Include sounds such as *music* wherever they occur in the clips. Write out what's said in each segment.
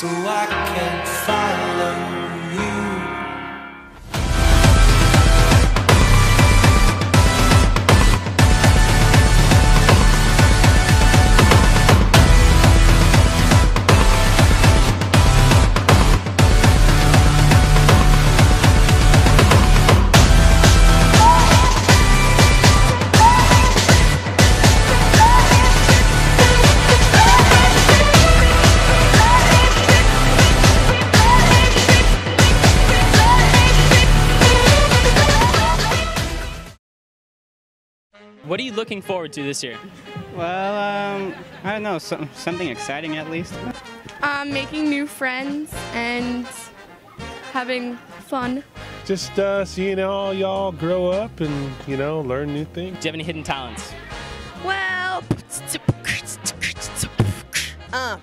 so I can follow What are you looking forward to this year? Well, um, I don't know, some, something exciting at least. um, making new friends and having fun. Just uh, seeing all y'all grow up and, you know, learn new things. Do you have any hidden talents? Well, All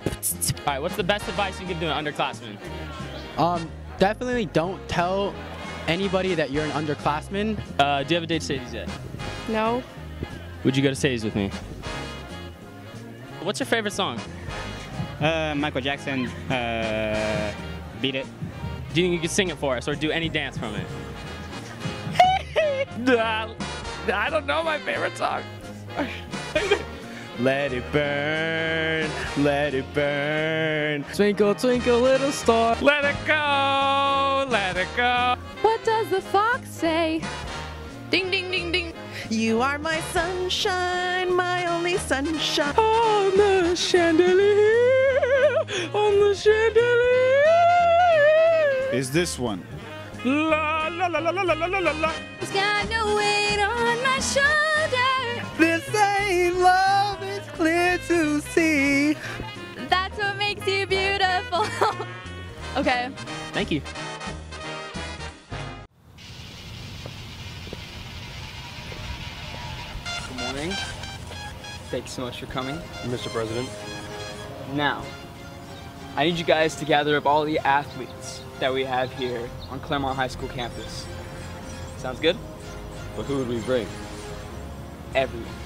right, what's the best advice you can give to an underclassman? Um, definitely don't tell anybody that you're an underclassman. Uh, do you have a date to Sadie's yet? no. Would you go to Sadie's with me? What's your favorite song? Uh, Michael Jackson, uh, Beat It. Do you think you could sing it for us or do any dance from it? *laughs* I don't know my favorite song. *laughs* Let it burn, let it burn. Twinkle, twinkle, little star. Let it go, let it go. What does the fox say? Ding, ding, ding, ding. You are my sunshine, my only sunshine. On the chandelier, on the chandelier. Is this one? La la la la la la la la la. It's got no weight on my shoulder. This ain't love, it's clear to see. That's what makes you beautiful. *laughs* okay. Thank you. Good morning. Thank you so much for coming. Mr. President. Now, I need you guys to gather up all the athletes that we have here on Claremont High School campus. Sounds good? But who would we bring? Everyone.